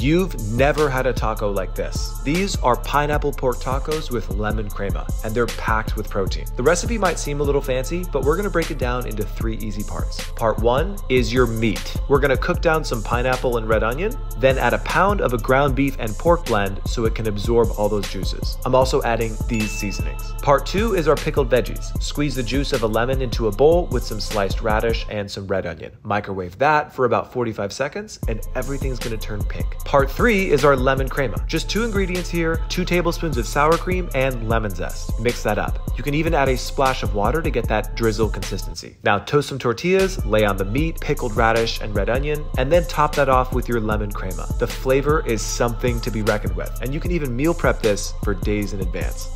You've never had a taco like this. These are pineapple pork tacos with lemon crema, and they're packed with protein. The recipe might seem a little fancy, but we're gonna break it down into three easy parts. Part one is your meat. We're gonna cook down some pineapple and red onion, then add a pound of a ground beef and pork blend so it can absorb all those juices. I'm also adding these seasonings. Part two is our pickled veggies. Squeeze the juice of a lemon into a bowl with some sliced radish and some red onion. Microwave that for about 45 seconds, and everything's gonna turn pink. Part three is our lemon crema. Just two ingredients here, two tablespoons of sour cream and lemon zest. Mix that up. You can even add a splash of water to get that drizzle consistency. Now toast some tortillas, lay on the meat, pickled radish, and red onion, and then top that off with your lemon crema. The flavor is something to be reckoned with, and you can even meal prep this for days in advance.